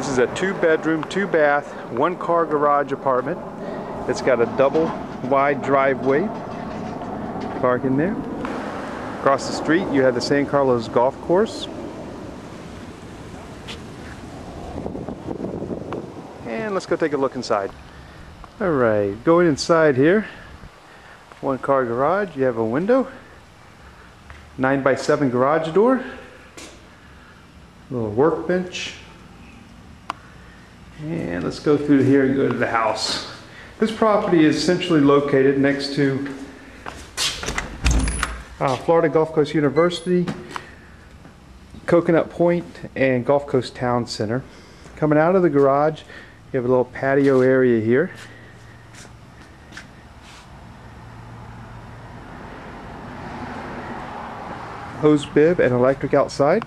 This is a two bedroom, two bath, one car garage apartment. It's got a double wide driveway. Parking there. Across the street you have the San Carlos Golf Course. And let's go take a look inside. Alright, going inside here. One car garage, you have a window. 9 by 7 garage door. A Little workbench. And let's go through here and go to the house. This property is centrally located next to uh, Florida Gulf Coast University, Coconut Point, and Gulf Coast Town Center. Coming out of the garage, you have a little patio area here. Hose bib and electric outside.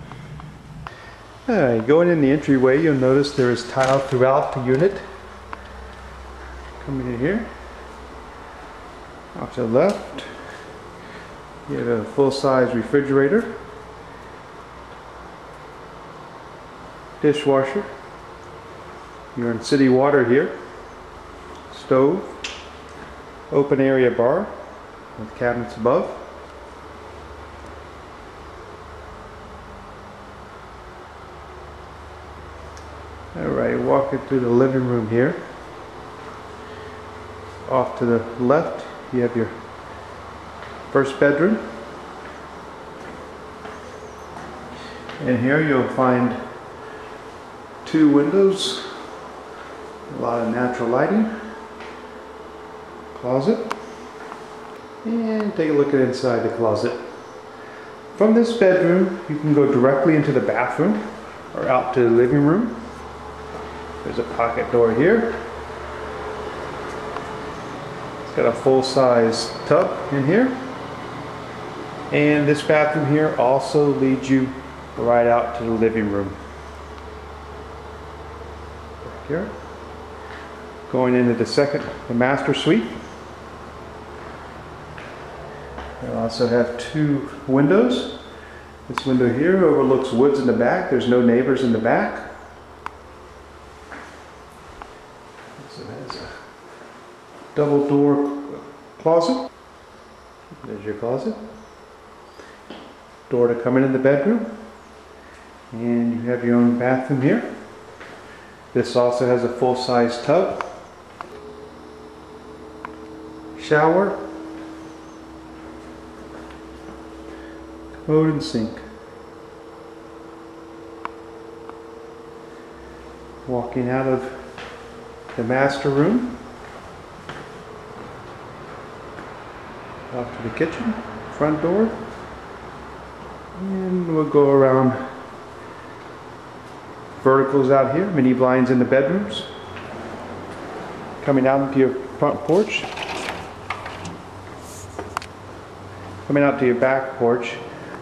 Going in the entryway, you'll notice there is tile throughout the unit. Coming in here. Off to the left, you have a full-size refrigerator. Dishwasher. You're in city water here. Stove. Open area bar with cabinets above. Alright, walking through the living room here. Off to the left, you have your first bedroom. And here you'll find two windows, a lot of natural lighting, closet, and take a look at inside the closet. From this bedroom, you can go directly into the bathroom or out to the living room. There's a pocket door here. It's got a full-size tub in here. And this bathroom here also leads you right out to the living room. Back here. Going into the second, the master suite. You also have two windows. This window here overlooks woods in the back. There's no neighbors in the back. So has a double door closet. There's your closet. Door to come in in the bedroom. And you have your own bathroom here. This also has a full-size tub. Shower. Commode and sink. Walking out of the master room. Off to the kitchen, front door. And we'll go around verticals out here, mini blinds in the bedrooms. Coming out to your front porch. Coming out to your back porch,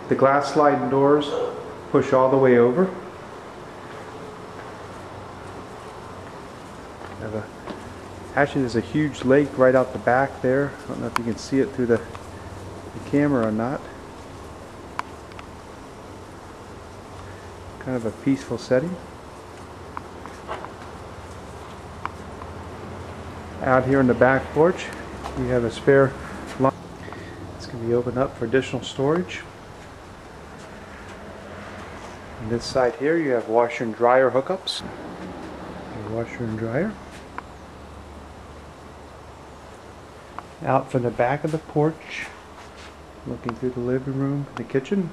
the glass sliding doors push all the way over. Have a, actually, there's a huge lake right out the back there. I don't know if you can see it through the, the camera or not. Kind of a peaceful setting. Out here in the back porch, we have a spare. It's going to be opened up for additional storage. On this side here, you have washer and dryer hookups. Your washer and dryer. Out from the back of the porch, looking through the living room, the kitchen.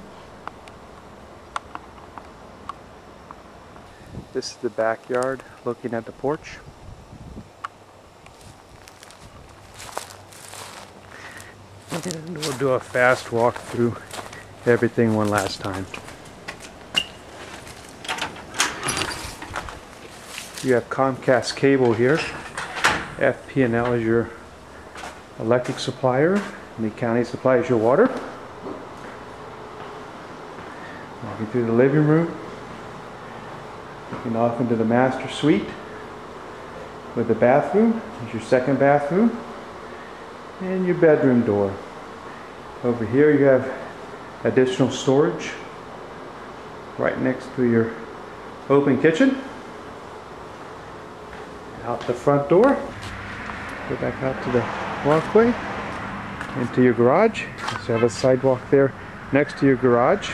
This is the backyard, looking at the porch. And we'll do a fast walk through everything one last time. You have Comcast cable here. FP&L is your electric supplier. And the county supplies your water. Walking through the living room. Looking off into the master suite with the bathroom. There's your second bathroom. And your bedroom door. Over here you have additional storage right next to your open kitchen. out the front door. Go back out to the walkway into your garage. So you have a sidewalk there next to your garage.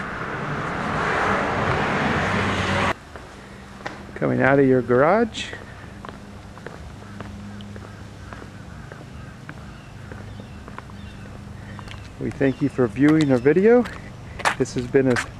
Coming out of your garage. We thank you for viewing our video. This has been a